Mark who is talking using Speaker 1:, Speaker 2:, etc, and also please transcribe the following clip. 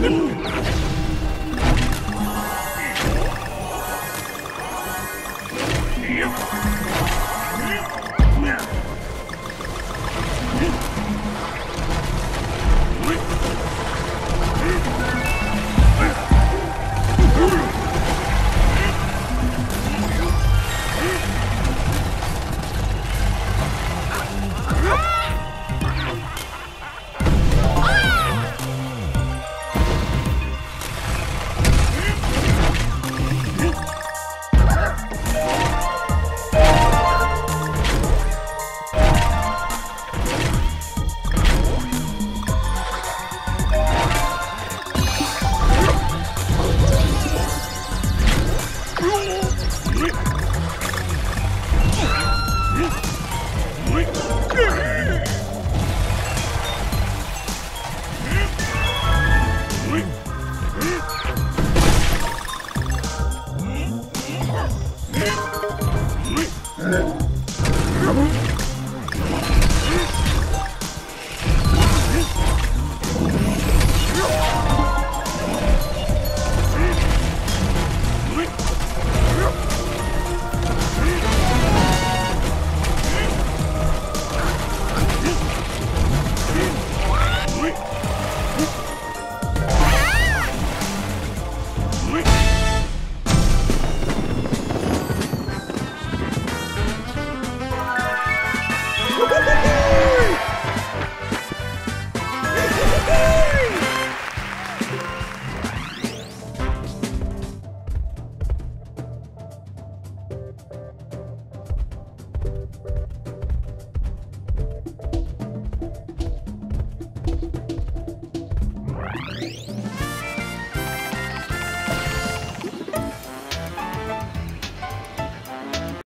Speaker 1: let
Speaker 2: Come hum? on.